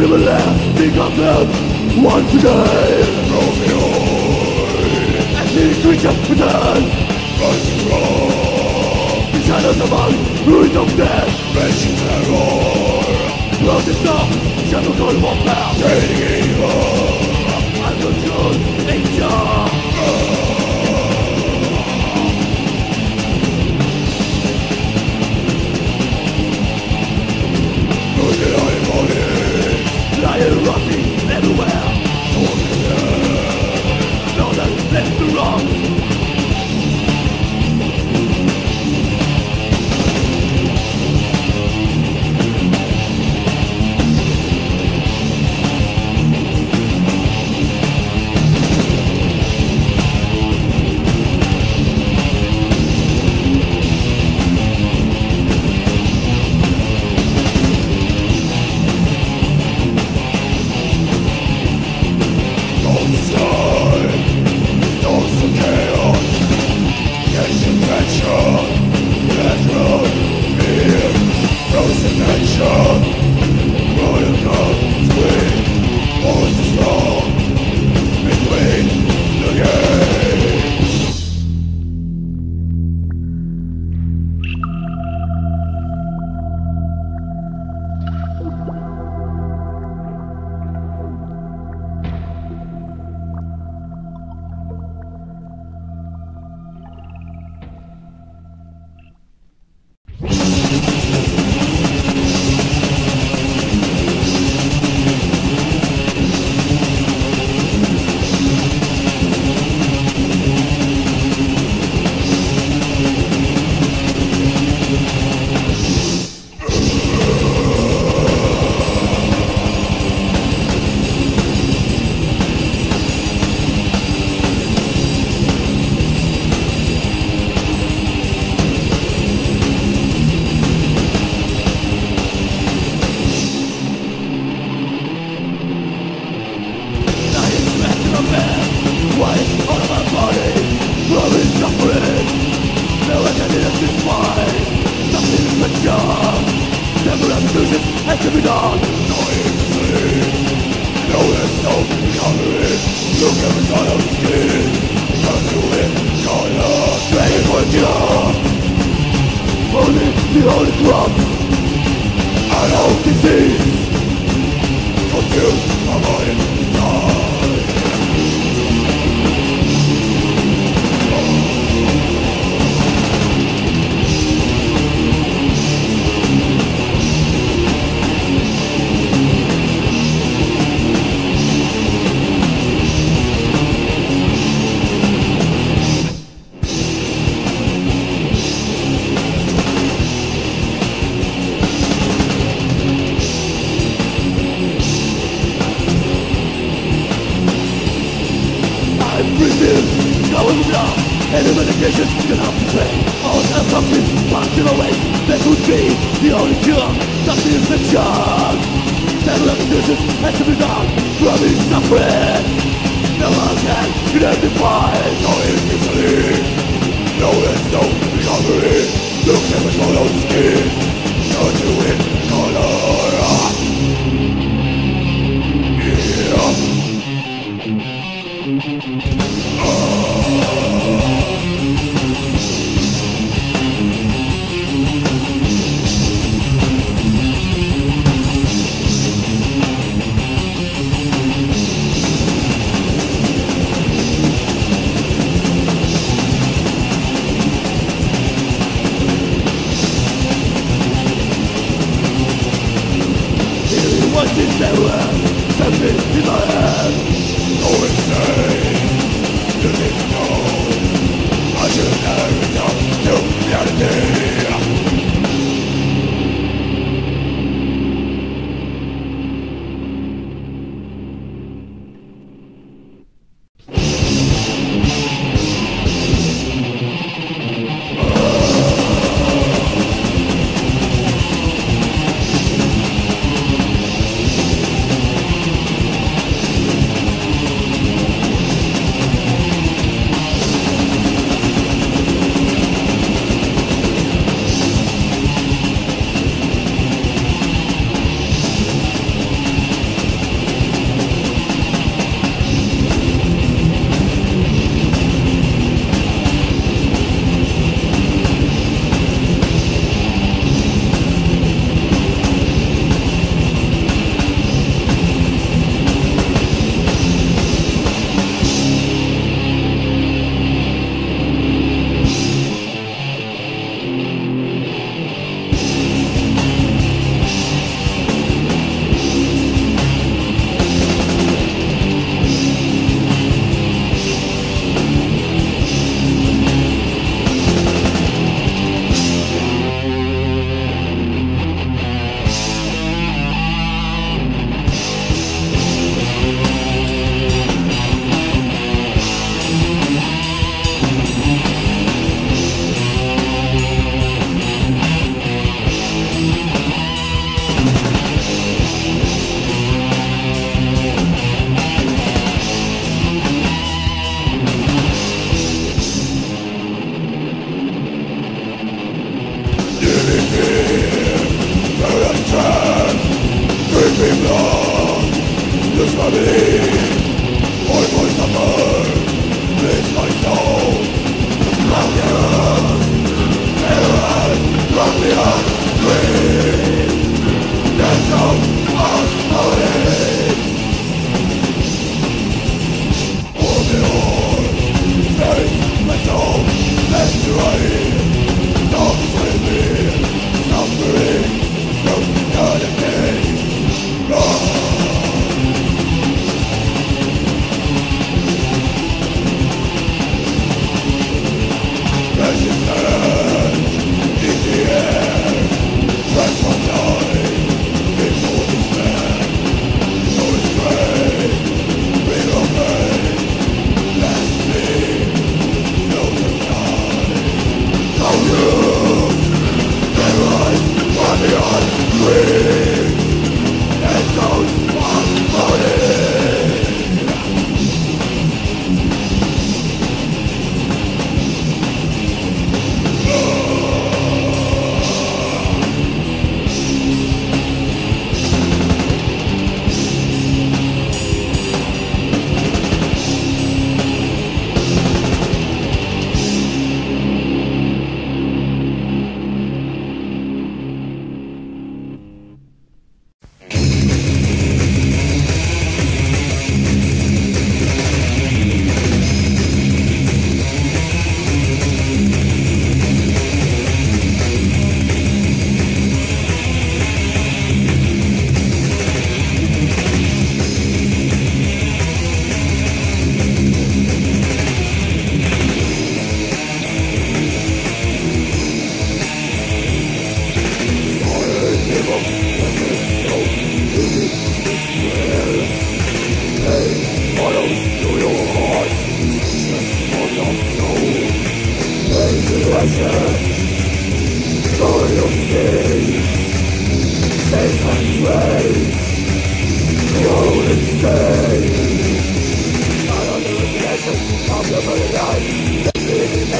we will have become them once again. Romeo, the creature began. Astro, the shadows of all who is of death. Fresh terror, blood is up, chemical warfare. Taking evil, I'm the truth, nature.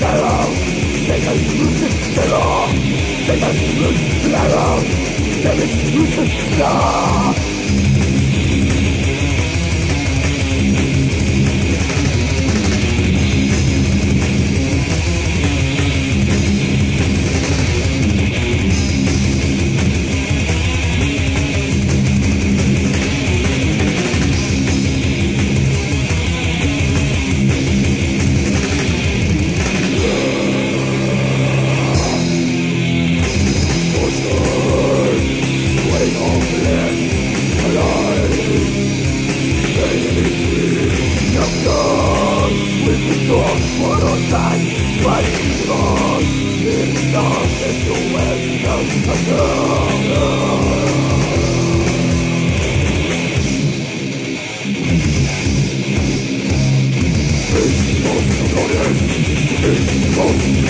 だろ世界無視だろう世界無視だろう世界無視だろう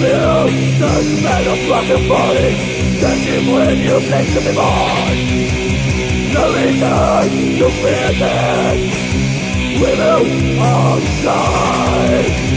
feel the smell of rotten bodies Dancing when you place to be born The reason to fear death. We will all die